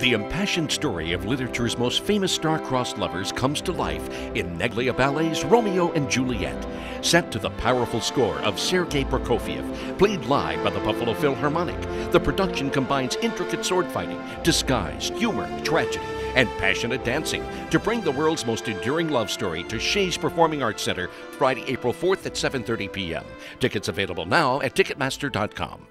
The impassioned story of literature's most famous star-crossed lovers comes to life in Neglia Ballet's Romeo and Juliet, set to the powerful score of Sergei Prokofiev, played live by the Buffalo Philharmonic. The production combines intricate sword fighting, disguise, humor, tragedy, and passionate dancing to bring the world's most enduring love story to Shea's Performing Arts Center Friday, April 4th at 7:30 p.m. Tickets available now at ticketmaster.com.